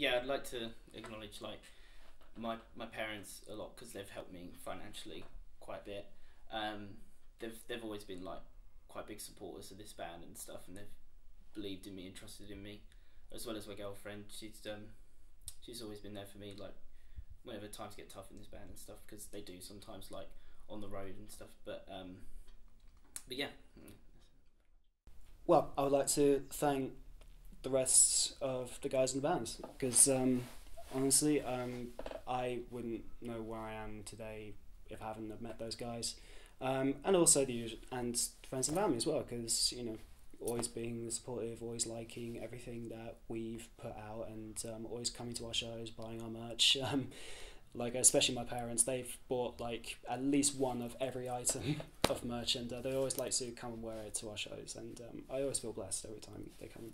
yeah, I'd like to acknowledge like my my parents a lot because they've helped me financially quite a bit. Um, they've they've always been like quite big supporters of this band and stuff, and they've believed in me and trusted in me, as well as my girlfriend. She's um she's always been there for me like whenever times get tough in this band and stuff because they do sometimes like on the road and stuff. But um, but yeah. Well, I would like to thank the rest of the guys in the band because um, honestly, um, I wouldn't know where I am today if I hadn't have met those guys, um, and also the and friends and family as well because you know always being supportive, always liking everything that we've put out, and um, always coming to our shows, buying our merch. Um, like especially my parents, they've bought like at least one of every item of merch, and uh, they always like to come and wear it to our shows, and um, I always feel blessed every time they come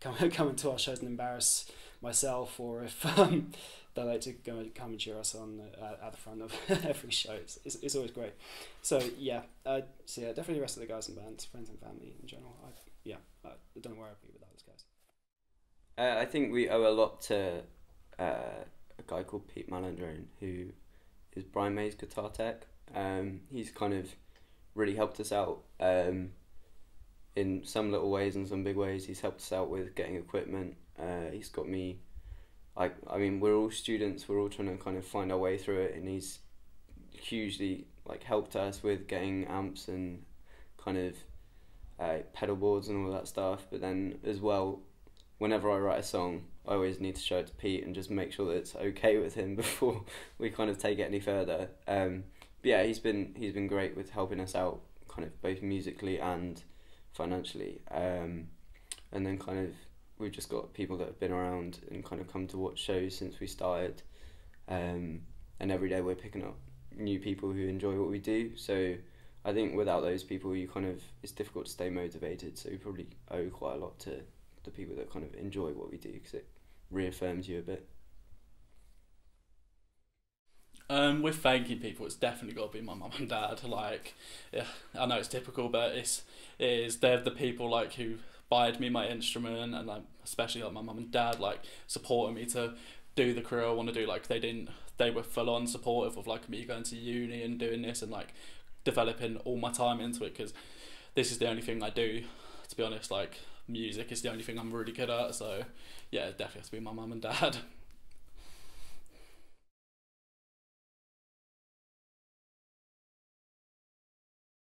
come come into our shows and embarrass myself, or if um, they like to go and come and cheer us on uh, at the front of every show. It's, it's, it's, always great. So yeah, uh, so yeah, definitely the rest of the guys in bands friends and family in general. I, yeah, I don't know where I'd be without those guys. Uh, I think we owe a lot to uh, a guy called Pete Malandrone, who is Brian May's guitar tech. Um, he's kind of really helped us out um, in some little ways and some big ways. He's helped us out with getting equipment. Uh, he's got me. I I mean, we're all students. We're all trying to kind of find our way through it, and he's hugely like helped us with getting amps and kind of uh, pedal boards and all that stuff. But then as well, whenever I write a song, I always need to show it to Pete and just make sure that it's okay with him before we kind of take it any further. Um, but yeah, he's been he's been great with helping us out, kind of both musically and financially. Um, and then kind of we've just got people that have been around and kind of come to watch shows since we started. Um, and every day we're picking up new people who enjoy what we do. So I think without those people, you kind of it's difficult to stay motivated. So we probably owe quite a lot to the people that kind of enjoy what we do because it reaffirms you a bit. Um, with thanking people, it's definitely got to be my mum and dad. Like, yeah, I know it's typical, but it's it is they're the people like who buyed me my instrument, and like especially like my mum and dad like supporting me to do the career I want to do. Like they didn't, they were full on supportive of like me going to uni and doing this and like developing all my time into it because this is the only thing I do. To be honest, like music is the only thing I'm really good at. So yeah, it definitely has to be my mum and dad.